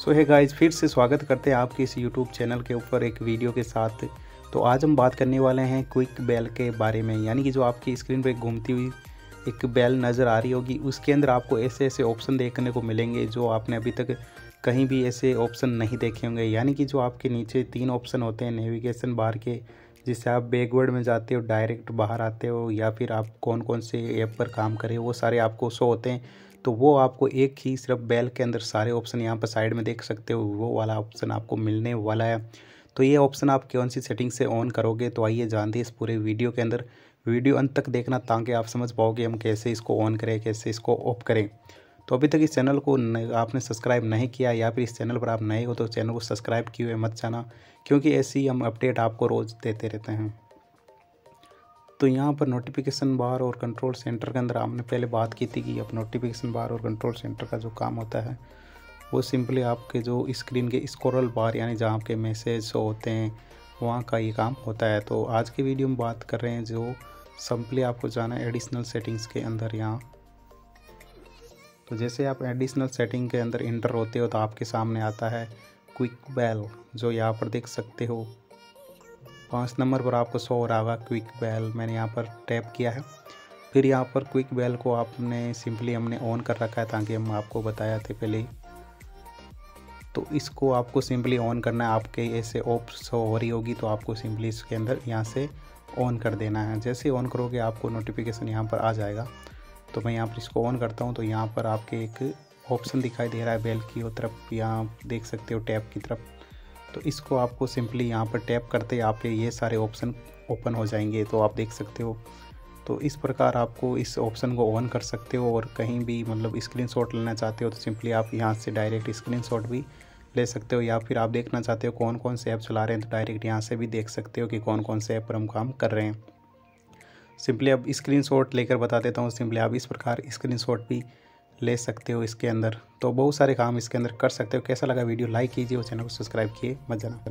सो है गाइज़ फिर से स्वागत करते हैं आपके इस यूट्यूब चैनल के ऊपर एक वीडियो के साथ। तो आज हम बात करने वाले हैं क्विक बेल के बारे में। यानी कि जो आपकी स्क्रीन पर घूमती हुई एक बेल नज़र आ रही होगी, उसके अंदर आपको ऐसे ऐसे ऑप्शन देखने को मिलेंगे जो आपने अभी तक कहीं भी ऐसे ऑप्शन नहीं देखे होंगे। यानी कि जो आपके नीचे तीन ऑप्शन होते हैं नेविगेशन बार के, जिससे आप बैकवर्ड में जाते हो डायरेक्ट बाहर आते हो, या फिर आप कौन कौन से ऐप पर काम करें वो सारे आपको शो होते हैं। तो वो आपको एक ही सिर्फ़ बैल के अंदर सारे ऑप्शन यहाँ पर साइड में देख सकते हो, वो वाला ऑप्शन आपको मिलने वाला है। तो ये ऑप्शन आप कौन सी सेटिंग से ऑन करोगे तो आइए जानते हैं इस पूरे वीडियो के अंदर। वीडियो अंत तक देखना ताकि आप समझ पाओगे हम कैसे इसको ऑन करें, कैसे इसको ऑफ़ करें। तो अभी तक इस चैनल को आपने सब्सक्राइब नहीं किया या फिर इस चैनल पर आप नए हो तो चैनल को सब्सक्राइब किए मत जाना, क्योंकि ऐसी हम अपडेट आपको रोज़ देते रहते हैं। तो यहाँ पर नोटिफिकेशन बार और कंट्रोल सेंटर के अंदर आपने पहले बात की थी कि अब नोटिफिकेशन बार और कंट्रोल सेंटर का जो काम होता है, वो सिंपली आपके जो स्क्रीन के स्कोरल बार यानी जहाँ आपके मैसेज होते हैं, वहाँ का ये काम होता है। तो आज की वीडियो में बात कर रहे हैं जो सिंपली आपको जाना है एडिशनल सेटिंग्स के अंदर यहाँ। तो जैसे आप एडिशनल सेटिंग के अंदर इंटर होते हो तो आपके सामने आता है क्विक बेल जो यहाँ पर देख सकते हो। पाँच नंबर पर आपको शो हो रहा होगा क्विक बेल मैंने यहाँ पर टैप किया है। फिर यहाँ पर क्विक बेल को आपने सिंपली हमने ऑन कर रखा है ताकि हम आपको बताया थे पहले तो इसको आपको सिंपली ऑन करना है, आपके ऐसे ऑफ़ शो हो रही होगी तो आपको सिंपली इसके अंदर यहाँ से ऑन कर देना है। जैसे ऑन करोगे आपको नोटिफिकेशन यहाँ पर आ जाएगा। तो मैं यहाँ पर इसको ऑन करता हूँ तो यहाँ पर आपके एक ऑप्शन दिखाई दे रहा है बेल की तरफ़। यहाँ देख सकते हो टैप की तरफ़। तो इसको आपको सिंपली यहाँ पर टैप करते आपके ये सारे ऑप्शन ओपन हो जाएँगे तो आप देख सकते हो। तो इस प्रकार आपको इस ऑप्शन को ऑन कर सकते हो और कहीं भी मतलब स्क्रीनशॉट लेना चाहते हो तो सिंपली आप यहाँ से डायरेक्ट स्क्रीनशॉट भी ले सकते हो, या फिर आप देखना चाहते हो कौन कौन से ऐप चला रहे हैं तो डायरेक्ट यहाँ से भी देख सकते हो कि कौन कौन से ऐप पर हम काम कर रहे हैं। सिंपली अब स्क्रीनशॉट लेकर बता देता हूँ, सिंपली आप इस प्रकार स्क्रीनशॉट भी ले सकते हो इसके अंदर। तो बहुत सारे काम इसके अंदर कर सकते हो। कैसा लगा वीडियो लाइक कीजिए और चैनल को सब्सक्राइब किए मत जाना।